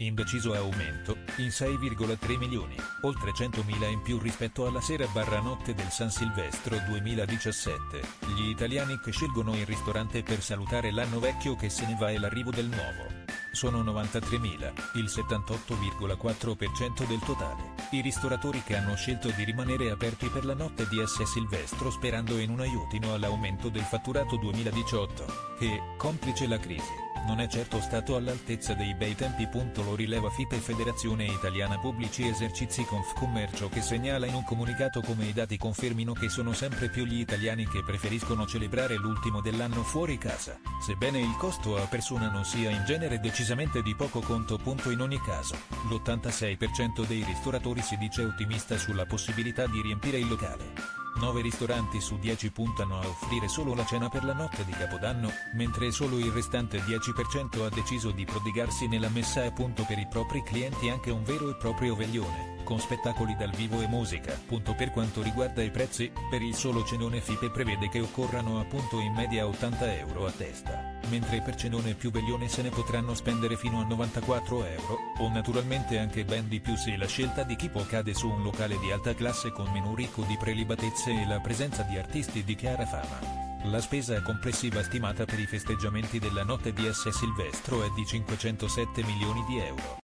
in deciso aumento, in 6,3 milioni, oltre 100.000 in più rispetto alla sera barra notte del San Silvestro 2017, gli italiani che scelgono il ristorante per salutare l'anno vecchio che se ne va e l'arrivo del nuovo. Sono 93.000, il 78,4% del totale, i ristoratori che hanno scelto di rimanere aperti per la notte di S. Silvestro sperando in un aiutino all'aumento del fatturato 2018, che, complice la crisi, non è certo stato all'altezza dei bei tempi. Lo rileva FIPE Federazione Italiana Pubblici Esercizi Confcommercio che segnala in un comunicato come i dati confermino che sono sempre più gli italiani che preferiscono celebrare l'ultimo dell'anno fuori casa, sebbene il costo a persona non sia in genere decisamente di poco conto. In ogni caso, l'86% dei ristoratori si dice ottimista sulla possibilità di riempire il locale. 9 ristoranti su 10 puntano a offrire solo la cena per la notte di Capodanno, mentre solo il restante 10% ha deciso di prodigarsi nella messa a punto per i propri clienti anche un vero e proprio veglione, con spettacoli dal vivo e musica. Punto per quanto riguarda i prezzi, per il solo cenone FIPE prevede che occorrano appunto in media 80 euro a testa mentre per cenone più veglione se ne potranno spendere fino a 94 euro, o naturalmente anche ben di più se la scelta di Kipo cade su un locale di alta classe con menù ricco di prelibatezze e la presenza di artisti di chiara fama. La spesa complessiva stimata per i festeggiamenti della notte di S. Silvestro è di 507 milioni di euro.